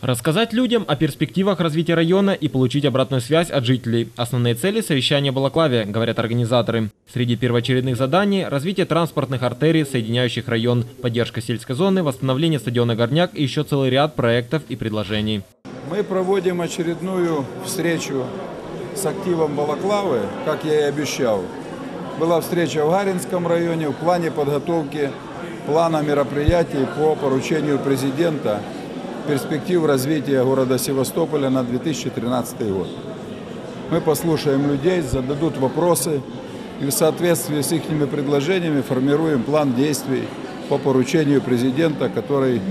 Рассказать людям о перспективах развития района и получить обратную связь от жителей. Основные цели совещания Балаклаве, говорят организаторы. Среди первоочередных заданий – развитие транспортных артерий, соединяющих район, поддержка сельской зоны, восстановление стадиона «Горняк» и еще целый ряд проектов и предложений. Мы проводим очередную встречу с активом Балаклавы, как я и обещал. Была встреча в Гаринском районе в плане подготовки плана мероприятий по поручению президента перспектив развития города Севастополя на 2013 год. Мы послушаем людей, зададут вопросы и в соответствии с их предложениями формируем план действий по поручению президента, которые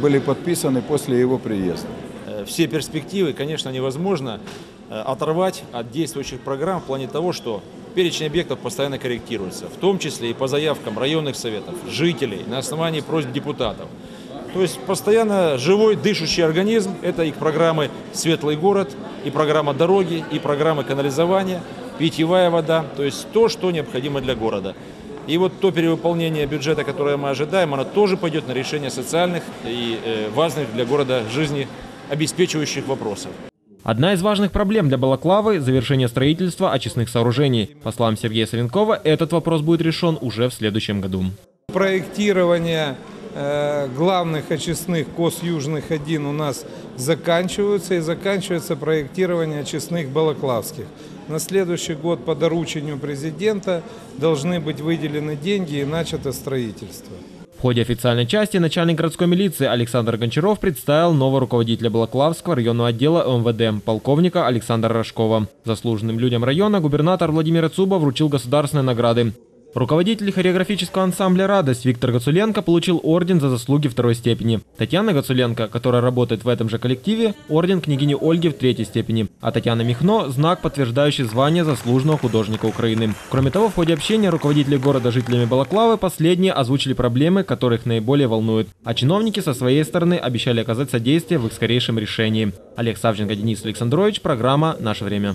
были подписаны после его приезда. Э, все перспективы, конечно, невозможно э, оторвать от действующих программ в плане того, что перечень объектов постоянно корректируется, в том числе и по заявкам районных советов, жителей, на основании просьб депутатов. То есть постоянно живой, дышащий организм – это их программы «Светлый город», и программа «Дороги», и программа канализования, питьевая вода, то есть то, что необходимо для города. И вот то перевыполнение бюджета, которое мы ожидаем, оно тоже пойдет на решение социальных и э, важных для города жизни обеспечивающих вопросов. Одна из важных проблем для Балаклавы – завершение строительства очистных сооружений. По словам Сергея Савенкова, этот вопрос будет решен уже в следующем году. Проектирование главных очистных КОС Южных-1 у нас заканчиваются и заканчивается проектирование очистных Балаклавских. На следующий год по доручению президента должны быть выделены деньги и начато строительство. В ходе официальной части начальник городской милиции Александр Гончаров представил нового руководителя Балаклавского районного отдела МВД, полковника Александра Рожкова. Заслуженным людям района губернатор Владимир Цуба вручил государственные награды. Руководитель хореографического ансамбля «Радость» Виктор Гацуленко получил орден за заслуги второй степени. Татьяна Гацуленко, которая работает в этом же коллективе, орден княгини Ольги в третьей степени. А Татьяна Михно – знак, подтверждающий звание заслуженного художника Украины. Кроме того, в ходе общения руководители города жителями Балаклавы последние озвучили проблемы, которых наиболее волнуют. А чиновники со своей стороны обещали оказать содействие в их скорейшем решении. Олег Савченко, Денис Александрович, программа «Наше время».